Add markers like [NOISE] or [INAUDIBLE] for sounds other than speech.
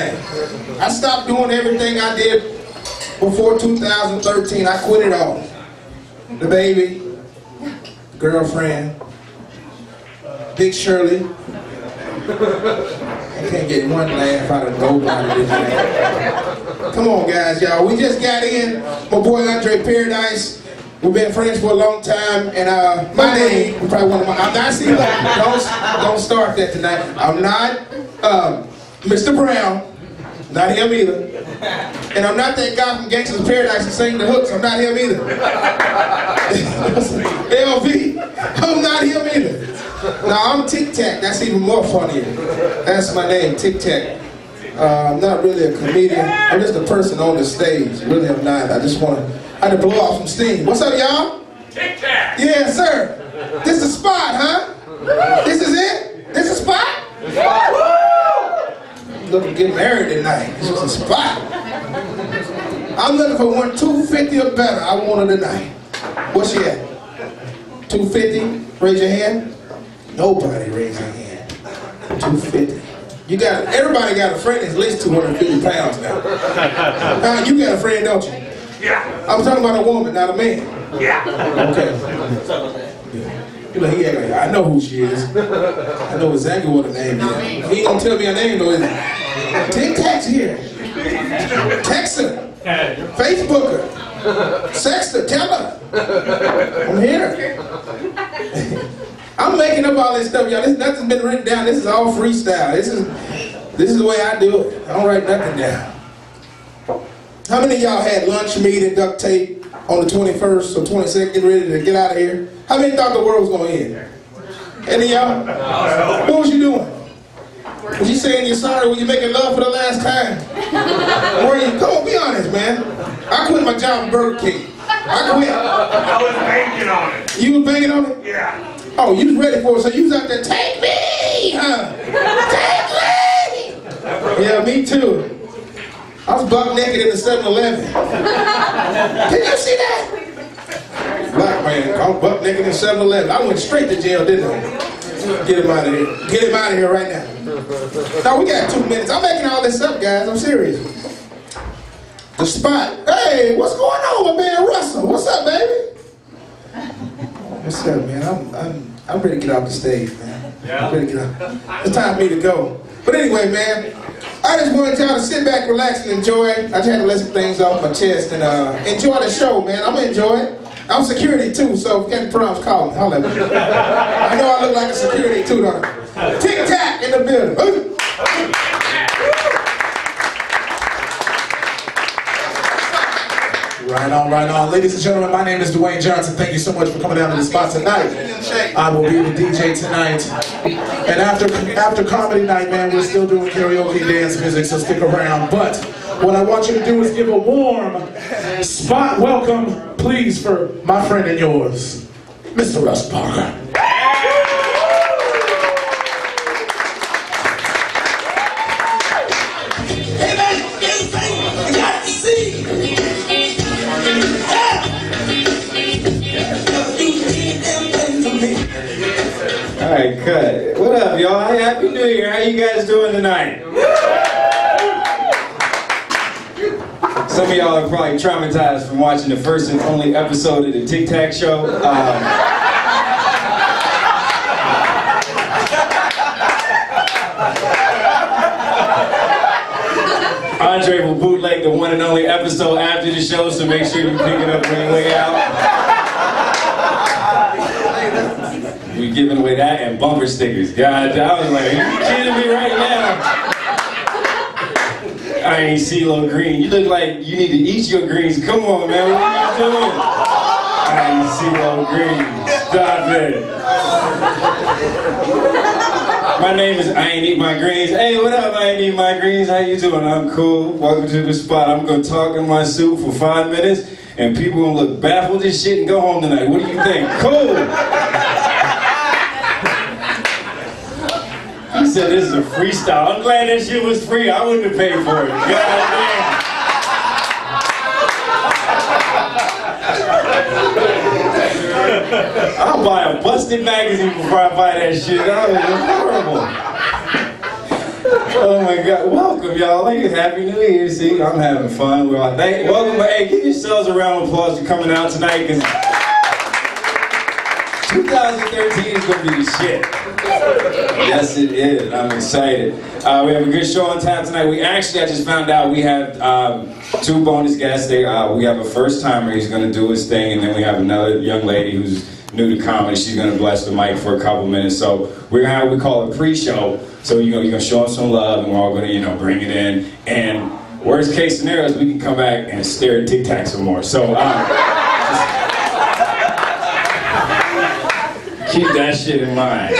I stopped doing everything I did before 2013. I quit it all. The baby, girlfriend, Big Shirley. I can't get one laugh out of nobody this. Come on, guys, y'all. We just got in. My boy Andre Paradise. We've been friends for a long time, and uh, my name, probably one of my, I'm not, see, don't, don't start that tonight. I'm not um, Mr. Brown, not him either. And I'm not that guy from Gangsta's Paradise who sang the hooks, I'm not him either. [LAUGHS] LV, I'm not him either. Now I'm Tic Tac, that's even more funnier. That's my name, Tic Tac. Uh, I'm not really a comedian, I'm just a person on the stage. Really, I'm not. I just want to, I had to blow off some steam. What's up, y'all? Tic Tac! Yeah, sir. This is a spot, huh? This is it? This is a spot? Looking to get married tonight. This is a spot. I'm looking for one 250 or better. I want her tonight. What's she at? 250? Raise your hand. Nobody raise their hand. 250. You got everybody got a friend that's at least 250 pounds now. [LAUGHS] Now you got a friend, don't you? Yeah! I'm talking about a woman, not a man. Yeah! Okay. You he act like, I know who she is. I know exactly what her name is. He ain't gonna tell me her name though, is he? Tic Tac's here. Text her. Facebook her. Sext her. Tell her. I'm here. [LAUGHS] I'm making up all this stuff, y'all. This nothing's been written down. This is all freestyle. This is this is the way I do it. I don't write nothing down. How many of y'all had lunch meat and duct tape on the 21st or 22nd, getting ready to get out of here? How many thought the world was going to end? Any of y'all? What was you doing? Was you saying you're sorry when you making love for the last time? Were you? Come on, be honest, man. I quit my job at Burger King. I quit. I was banking on it. You was banking on it? Yeah. Oh, you was ready for it, so you was out there, take me, huh? Take me! Yeah, me too. I was buck naked in the 7-Eleven. Did you see that? Black man, was buck naked in 7-Eleven. I went straight to jail, didn't I? Get him out of here. Get him out of here right now. Now we got two minutes. I'm making all this up, guys. I'm serious. The spot. Hey, what's going on, my man Russell? What's up, baby? What's up, man? I'm, I'm, I'm ready to get off the stage, man. Yeah? I'm ready to get off. It's time for me to go. But anyway, man, I just wanted y'all to sit back, relax, and enjoy. I just had to let some things off my chest and uh, enjoy the show, man. I'm gonna enjoy it. I'm security too, so if any problems, call me. I know I look like a security too, don't Tic Tac in the building. Right on, right on. Ladies and gentlemen, my name is Dwayne Johnson. Thank you so much for coming down to the spot tonight. I will be the DJ tonight. And after after comedy night, man, we're still doing karaoke dance music, so stick around. But what I want you to do is give a warm spot welcome, please, for my friend and yours, Mr. Russ Parker. Right, cut. What up, y'all? Hey, Happy New Year. How you guys doing tonight? Some of y'all are probably traumatized from watching the first and only episode of the Tic Tac Show. Um, Andre will bootleg the one and only episode after the show, so make sure you pick it up on your way out. We giving away that and bumper stickers. God, I was like, you kidding me right now? I ain't CeeLo Green. You look like you need to eat your greens. Come on, man. What are you doing? I ain't CeeLo Green. Stop it. My name is I Ain't Eat My Greens. Hey, what up, I Ain't Eat My Greens? How you doing? I'm cool. Welcome to the spot. I'm gonna talk in my suit for five minutes, and people gonna look baffled as shit and go home tonight. What do you think? Cool. Said this is a freestyle. I'm glad that shit was free. I wouldn't have paid for it. God damn. [LAUGHS] I'll buy a busted magazine before I buy that shit. That was horrible. Oh my God! Welcome, y'all. Happy New Year. See, I'm having fun. We're all, thank, welcome. Hey, give yourselves a round of applause for coming out tonight. Cause 2013 is gonna be the shit. Yes, it is. I'm excited. Uh, we have a good show on tap tonight. We actually, I just found out we have um, two bonus guests. They, uh, we have a first timer. He's gonna do his thing, and then we have another young lady who's new to comedy. She's gonna bless the mic for a couple minutes. So we're gonna have we call a pre-show. So you know, you're gonna show us some love, and we're all gonna, you know, bring it in. And worst case scenario is we can come back and stare at Tic Tac some more. So. Um, Keep that shit in mind.